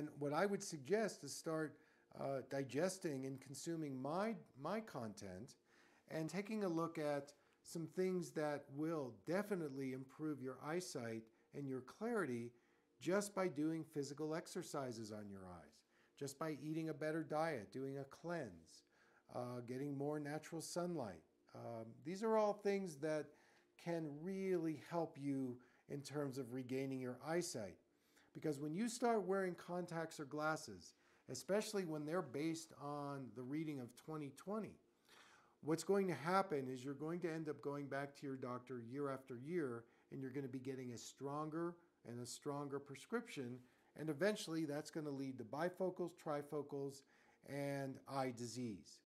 And what I would suggest is start uh, digesting and consuming my, my content and taking a look at some things that will definitely improve your eyesight and your clarity just by doing physical exercises on your eyes, just by eating a better diet, doing a cleanse, uh, getting more natural sunlight. Um, these are all things that can really help you in terms of regaining your eyesight. Because when you start wearing contacts or glasses, especially when they're based on the reading of 2020, what's going to happen is you're going to end up going back to your doctor year after year and you're going to be getting a stronger and a stronger prescription. And eventually that's going to lead to bifocals, trifocals, and eye disease.